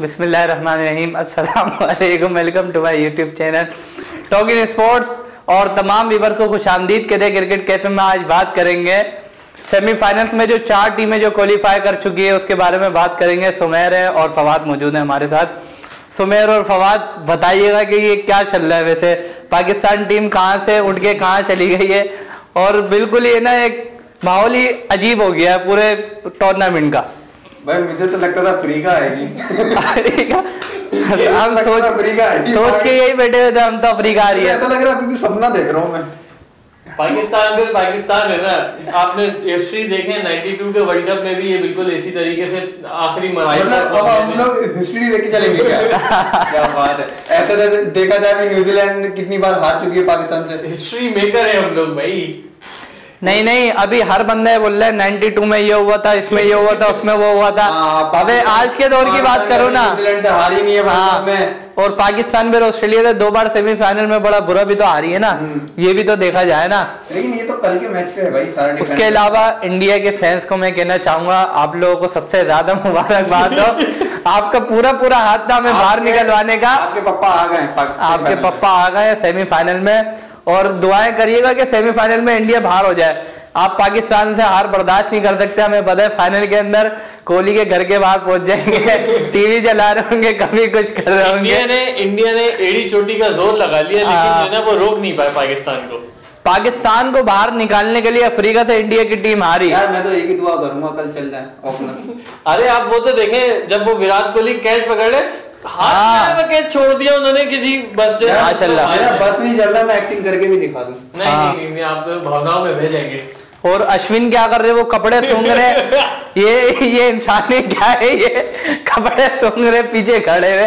बिस्मिल्लाहिर्रहमानिर्रहीम अस्सलाम वालेकुम to my YouTube channel. Talking sports और तमाम व्यूवर्स को खुश आमदीद कहते क्रिकेट कैफ़े में आज बात करेंगे। सेमीफाइनल्स में जो चार टीमें जो क्वालिफाई कर चुकी है, उसके बारे में बात करेंगे। सुमेर है और फवाद मौजूद है हमारे साथ। सुमेर और फवाद, बताइएगा कि ये क्या चल रहा है वैसे? पाकिस्तान टीम कहाँ से उठ के कहाँ चली गई है? और बिल्कुल ये ना एक माहौल ही अजीब हो गया है पूरे टूर्नामेंट का। भाई मुझे तो लगता था फ्री का आएगी हम सोच अफ्रीका आएगी सोच के यही बैठे हुए थे हम तो अफ्रीका आ रही है। ऐसा लग रहा है भी सपना देख रहा हूँ मैं। पाकिस्तान फिर पाकिस्तान है ना। आपने हिस्ट्री देखे 92 के वर्ल्ड कप में भी ये बिल्कुल इसी तरीके से आखिरी मराई मतलब अब हम लोग हिस्ट्री देख के चलेंगे क्या? क्या बात है। ऐसे तो देखा जाए भी न्यूजीलैंड कितनी बार हार चुकी है पाकिस्तान से। हिस्ट्री मेकर है हम लोग भाई। नहीं नहीं अभी हर बंदे बोल रहे हैं 92 में ये हुआ था इसमें ये हुआ था उसमें वो हुआ था। हाँ, अबे आज के दौर की बात करो ना। हारी नहीं है हाँ, में। और पाकिस्तान फिर ऑस्ट्रेलिया से दो बार सेमीफाइनल में बड़ा बुरा भी तो हारी है ना। ये भी तो देखा जाए ना। लेकिन ये तो कल के मैच पे है भाई सारा उसके अलावा इंडिया के फैंस को मैं कहना चाहूँगा आप लोगों को सबसे ज़्यादा मुबारकबाद हो। आपका पूरा पूरा हाथ था हमें बाहर निकलवाने का। आपके पापा आ गए आपके पप्पा आ गए सेमीफाइनल में। और दुआएँ करिएगा कि सेमीफाइनल में इंडिया बाहर हो जाए। आप पाकिस्तान से हार बर्दाश्त नहीं कर सकते हमें पता है फाइनल के अंदर कोहली के घर के बाहर पहुँच जाएँगे। टीवी चला रहे होंगे कभी कुछ कर रहे होंगे। इंडिया ने इंडिया ने एड़ी चोटी का ज़ोर लगा लिया लेकिन हाँ। ना वो रोक नहीं पाए पाकिस्तान को। पाकिस्तान को बाहर निकालने के लिए अफ्रीका से इंडिया की टीम हारी। यार मैं तो एक ही दुआ करूँगा कल चल जाए ओपनर अरे आप वो तो देखें जब वो विराट कोहली कैच पकड़ ले हाँ। हाथ में छोड़ दिया उन्होंने कि जी बस जो माशाल्लाह। मेरा बस नहीं चल रहा मैं एक्टिंग करके भी दिखा दूँ। नहीं हाँ। नहीं, नहीं आप तो भावनाओं में भेजेंगे और अश्विन क्या कर रहे वो कपड़े सूंघ रहे ये ये इंसान ही क्या है ये? कपड़े सूंघ रहे पीछे खड़े हुए।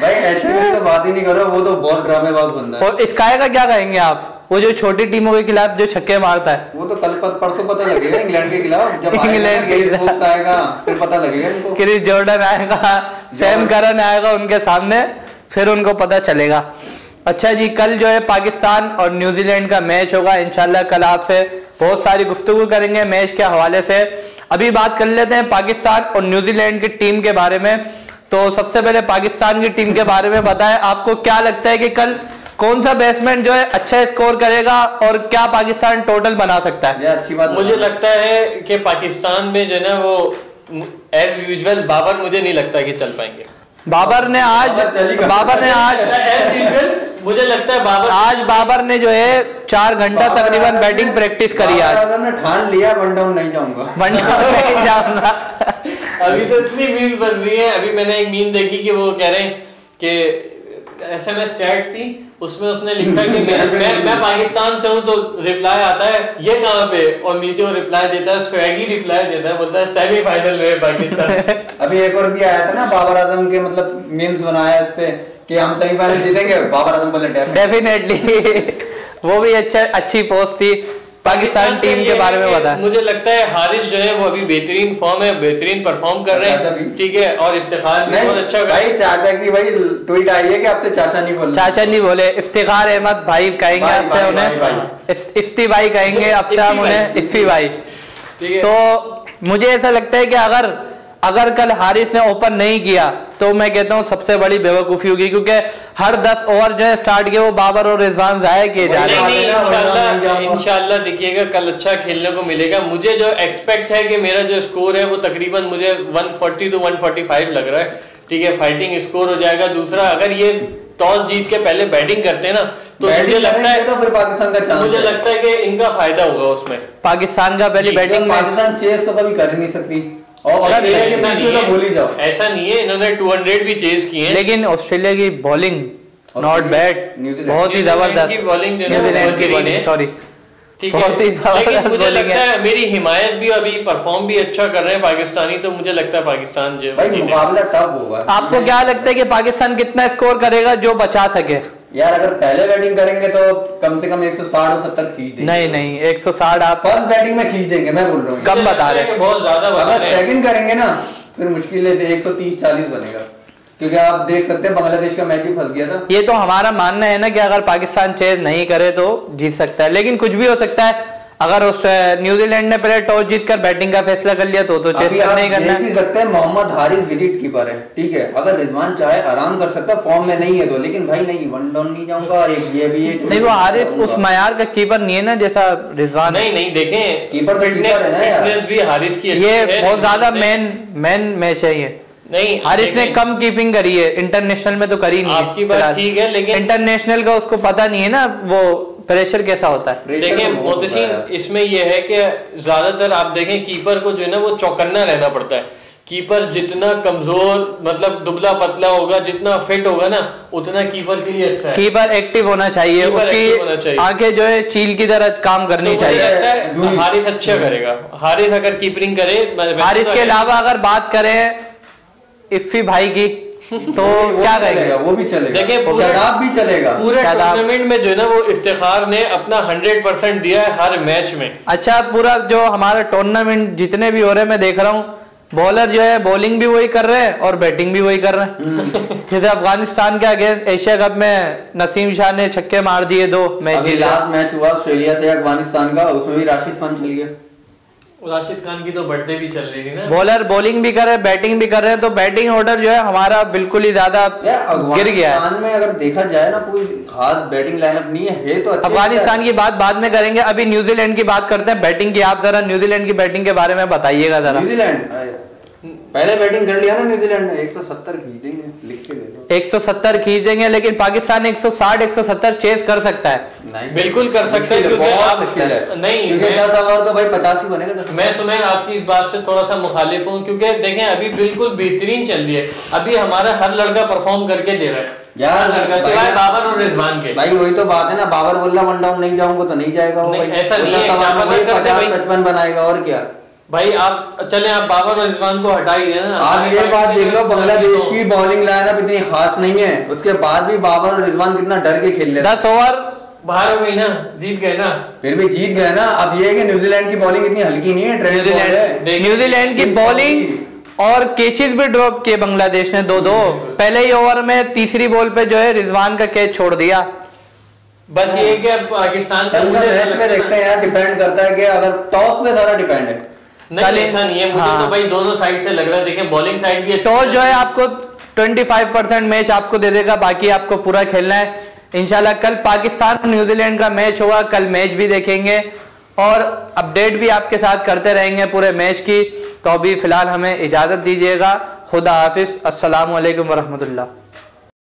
भाई ऐसे में तो बात ही नहीं करो वो तो बहुत ड्रामेबाज बंदा है। और स्काई का क्या कहेंगे आप? वो जो छोटी टीमों के खिलाफ जो छक्के मारता है। वो तो कल पर परसों पता लगेगा इंग्लैंड के खिलाफ। जब इंग्लैंड के खिलाफ। आएगा फिर पता लगेगा क्रिस जॉर्डन आएगा सैम करन आएगा उनके सामने फिर उनको पता चलेगा। अच्छा जी कल जो है पाकिस्तान और न्यूजीलैंड का मैच होगा। इंशाल्लाह कल आपसे बहुत सारी गुफ्तगू करेंगे मैच के हवाले से। अभी बात कर लेते हैं पाकिस्तान और न्यूजीलैंड की टीम के बारे में। तो सबसे पहले पाकिस्तान की टीम के बारे में बताएँ आपको क्या लगता है कि कल कौन सा बैट्समैन जो है अच्छा स्कोर करेगा और क्या पाकिस्तान टोटल बना सकता है? अच्छी बात मुझे लगता है कि पाकिस्तान में जो है ना वो एज यूजुअल बाबर मुझे नहीं लगता कि चल पाएँगे। बाबर ने आज बाबर ने आज एज यूजुअल मुझे लगता है बाबर आज बाबर ने जो है चार घंटा तकरीबन बैटिंग प्रैक्टिस करी आज। ने ठान लिया वन डाउन नहीं जाऊँगा। वनडे में जाऊँगा। अभी तो इतनी मीम बन रही है अभी मैंने एक मीम देखी कि वो कह रहे हैं कि एसएमएस चैट थी उसमें उसने लिखा कि मैं मैं, मैं पाकिस्तान से हूँ तो रिप्लाई आता है ये कहाँ पे? और नीचे वो रिप्लाई देता है स्वैगी रिप्लाई देता है बोलता है सेमीफाइनल में पाकिस्तान. अभी एक और भी आया था ना बाबर आज़म के मतलब मीम्स बनाया इस पे कि हम सेमीफाइनल जीतेंगे बाबर आज़म बोले डेफिनेट डेफिनेटली वो भी अच्छा अच्छी पोस्ट थी। पाकिस्तान टीम के बारे में बता। मुझे लगता है हारिस जो है वो अभी बेहतरीन फॉर्म है बेहतरीन परफॉर्म कर रहे हैं। ठीक है और इफ्तिखार भी बहुत अच्छा भाई चाचा की भाई ट्वीट आई है कि आपसे चाचा नहीं बोले चाचा नहीं बोले। इफ्तार अहमद भाई कहेंगे आपसे उन्हें। इफ्ती भाई कहेंगे आपसे हम उन्हें। भाई। इफ्ती भाई। तो मुझे ऐसा लगता है कि अगर अगर कल हारिस ने ओपन नहीं किया तो मैं कहता हूँ सबसे बड़ी बेवकूफ़ी होगी क्योंकि हर दस ओवर जो है स्टार्ट किए वो बाबर और रिजवान जाया किए जा रहे हैं। इंशाल्लाह देखिएगा कल अच्छा खेलने को मिलेगा। मुझे जो एक्सपेक्ट है कि मेरा जो स्कोर है वो तकरीबन मुझे 140 टू 145 लग रहा है। ठीक है फाइटिंग स्कोर हो जाएगा। दूसरा अगर ये टॉस जीत के पहले बैटिंग करते हैं ना तो मुझे लगता है तो फिर पाकिस्तान का चांस मुझे लगता है कि इनका फ़ायदा होगा उसमें। पाकिस्तान का पहली बैटिंग पाकिस्तान चेस तो कभी कर ही नहीं सकती। और यार, अगर ऐसा नहीं तो भूल ही जाओ। ऐसा नहीं है इन्होंने 200 भी चेज किए हैं। लेकिन ऑस्ट्रेलिया की बॉलिंग नॉट बैड बहुत ही ज़बरदस्त। है न्यूजीलैंड की बॉलिंग सॉरी ठीक ही ज़बरदस्त मुझे लगता है। है मेरी हिमायत भी अभी परफॉर्म भी अच्छा कर रहे हैं पाकिस्तानी तो मुझे लगता है पाकिस्तान जो मुकाबला टफ होगा। आपको क्या लगता है कि पाकिस्तान कितना स्कोर करेगा जो बचा सके? यार अगर पहले बैटिंग करेंगे तो कम से कम 160 और 70 खींच देंगे। नहीं नहीं 160 आप फ़र्स्ट बैटिंग में खींच देंगे मैं बोल रहा हूँ। कम बता रहे। कि बहुत ज़्यादा बता अगर सेकंड करेंगे ना फिर मुश्किल है 130 40 बनेगा। क्योंकि आप देख सकते हैं बांग्लादेश का मैच भी फंस गया था। ये तो हमारा मानना है ना कि अगर पाकिस्तान चेज नहीं करे तो जीत सकता है लेकिन कुछ भी हो सकता है। अगर उस न्यूजीलैंड ने पहले टॉस जीतकर बैटिंग का फैसला कर लिया तो तो चेस करना ही करना देख है। भी सकते हैं मोहम्मद हारिस विकेट कीपर है ठीक है? अगर रिजवान चाहे आराम कर सकता है फॉर्म में नहीं है तो लेकिन भाई नहीं वन डाउन नहीं जाऊँगा और एक ये भी एक नहीं वो हारिस उस मयार का कीपर नहीं है ना जैसा रिजवान नहीं नहीं देखें कीपर तो कीपर है ना यार। फिटनेस भी हारिस की ये बहुत ज़्यादा मेन मेन मैच है ये। नहीं हारिस ने कम कीपिंग करी है इंटरनेशनल में तो करी नहीं आपकी बात ठीक है, लेकिन- इंटरनेशनल का उसको पता नहीं है ना वो प्रेशर कैसा होता है? देखिए देखें तो मोहतसिन इसमें यह है कि ज़्यादातर आप देखें कीपर को जो है ना वो चौकन्ना रहना पड़ता है। कीपर जितना कमज़ोर मतलब दुबला पतला होगा जितना फिट होगा ना उतना कीपर के लिए अच्छा है। कीपर एक्टिव होना चाहिए कीपर उसकी चाहिए। आँखें जो है चील की तरह काम तो करनी मुझे चाहिए। हारिस अच्छा करेगा। हारिस अगर कीपरिंग करे हारिस तो के अलावा अगर बात करें इफ्फी भाई की तो क्या कहेंगे? वो भी चलेगा। देखिए, शराब भी चलेगा। पूरे टूर्नामेंट में जो है ना वो इफ्तिखार ने अपना हंड्रेड परसेंट दिया है हर मैच में। अच्छा पूरा जो हमारा टूर्नामेंट जितने भी हो रहे हैं मैं देख रहा हूँ बॉलर जो है बॉलिंग भी वही कर रहे हैं और बैटिंग भी वही कर रहे हैं। जैसे अफ़गानिस्तान के अगेंस्ट एशिया कप में नसीम शाह ने छक्के मार दिए दो मैच लास्ट मैच हुआ ऑस्ट्रेलिया से अफ़गानिस्तान का उसमें भी राशिद खान चल गया। राशिद खान की तो बर्थडे भी चल रही थी ना। बॉलर बॉलिंग भी कर रहे हैं बैटिंग भी कर रहे हैं तो बैटिंग ऑर्डर जो है हमारा बिल्कुल ही ज़्यादा गिर गया है। में अगर देखा जाए ना कोई खास बैटिंग लाइनअप नहीं है है तो अफ़गानिस्तान की बात बाद में करेंगे अभी न्यूजीलैंड की बात करते हैं बैटिंग की आप जरा न्यूजीलैंड की बैटिंग के बारे में बताइएगा जरा। न्यूजीलैंड पहले बैटिंग कर लिया ना न्यूजीलैंड ने 170 खींचेंगे लिख के दे दो 170 खींच देंगे लेकिन पाकिस्तान 160 170 चेस कर सकता है। नहीं बिल्कुल कर सकते हैं, क्योंकि आप- नहीं, क्योंकि मैं- 10 ओवर तो भाई 50 ही बनेगा 10 मैं सुमेर आपकी इस बात से थोड़ा सा मुखालिफ हूँ क्योंकि देखें अभी बिल्कुल बेहतरीन चल रही है। अभी हमारा हर लड़का परफॉर्म करके दे रहा है। यार, भाई- बाबर और रिजवान के। भाई वही तो बात है ना बाबर बोल रहा वन डाउन नहीं जाऊँगा तो नहीं जाएगा वो नहीं, भाई। ऐसा नहीं है, 50 भाई। 55 बनाएगा और क्या? भाई आप चले आप बाबर और रिजवान को हटा ही देना ना। आप ये बात देख लो बांग्लादेश की बॉलिंग लाइनअप इतनी खास नहीं है। उसके बाद भी बाबर और रिजवान कितना डर के खेल रहे दस ओवर बाहर हो गई ना जीत गए ना। फिर भी जीत गए ना। अब ये है कि न्यूजीलैंड की बॉलिंग इतनी हल्की नहीं है देखिए, न्यूजीलैंड की बॉलिंग और केचेस भी ड्रॉप किए बांग्लादेश ने दो दो पहले ही ओवर में तीसरी बॉल पे जो है रिजवान का कैच छोड़ दिया। बस ये कि अब पाकिस्तान का मैच में देखते हैं यार डिपेंड करता है कि अगर टॉस में ज़्यादा डिपेंड है। नहीं नहीं है। मुझे हाँ। तो भाई दोनों साइड से लग रहा है। देखें बॉलिंग साइड भी टॉस जो है आपको 25 परसेंट मैच आपको दे देगा बाकी आपको पूरा खेलना है। इंशाल्लाह कल पाकिस्तान और न्यूजीलैंड का मैच होगा कल मैच भी देखेंगे। और अपडेट भी आपके साथ करते रहेंगे पूरे मैच की। तो अभी फ़िलहाल हमें इजाज़त दीजिएगा। खुदा हाफिज। अस्सलाम वालेकुम वरहमतुल्लाह।